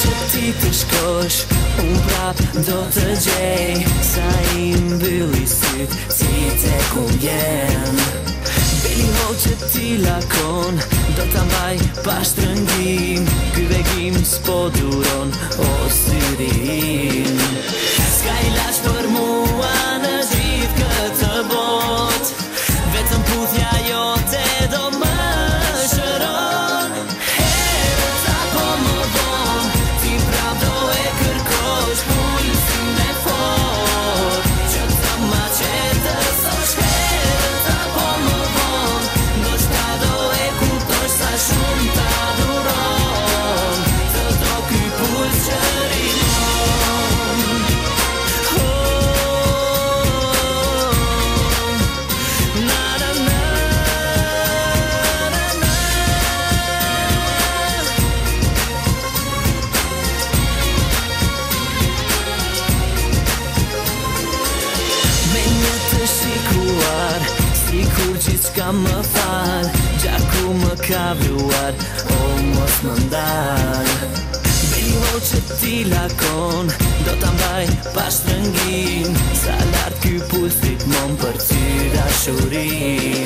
që ti të shkosh Unë prap do të gjej Sa i mbëlli Si të ku njen Bili mo që ti lakon Do të mbaj pashtë rëndim Kyve gjim s'po duron O s'ty vruar Si kur gjithë shka më far Gjaku më ka vruar O mos më ndar Bilo që ti lakon Do të mbaj pashtë rëngin Sa lartë kjë pulsit Mon për tira shurin